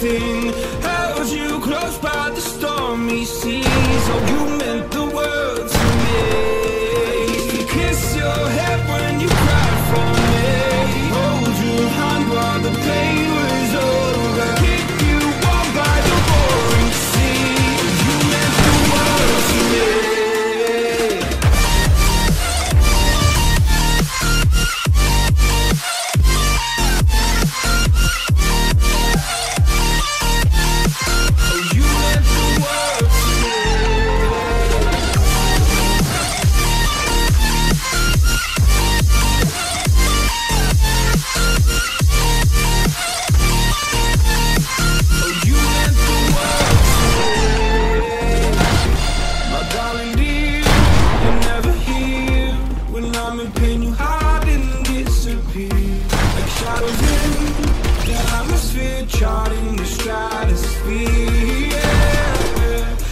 Held you close by the stormy seas. Oh, you in the atmosphere, charting the stratosphere.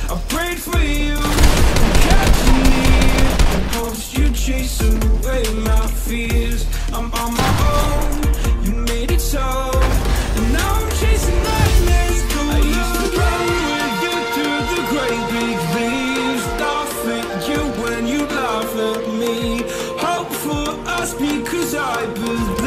I prayed for you to catch near. In hopes you chase away my fears. I'm on my own, you made it so. And now I'm chasing nightmares. I used to run with you through the great big leaves. Laugh at you when you laugh at me. Hope for us because I believe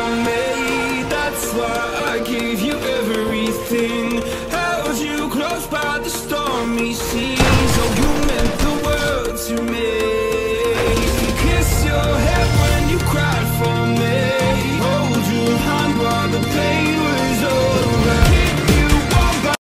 That's why I gave you everything. Held you close by the stormy seas. Oh, you meant the world to me. Kiss your head.